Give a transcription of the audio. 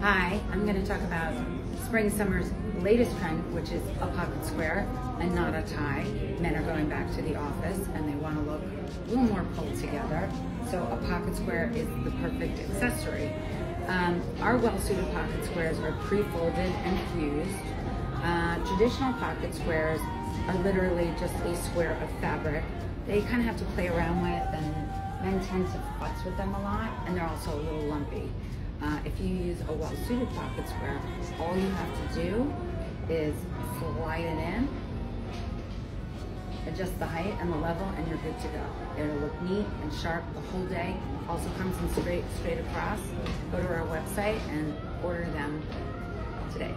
Hi, I'm going to talk about spring summer's latest trend, which is a pocket square and not a tie. Men are going back to the office and they want to look a little more pulled together. So a pocket square is the perfect accessory. Um, our well-suited pocket squares are pre-folded and fused. Uh, traditional pocket squares are literally just a square of fabric. They kind of have to play around with and men tend to futz with them a lot and they're also a little lumpy. You use a well-suited pocket square, all you have to do is slide it in, adjust the height and the level, and you're good to go. It'll look neat and sharp the whole day. Also comes in straight, straight across. Go to our website and order them today.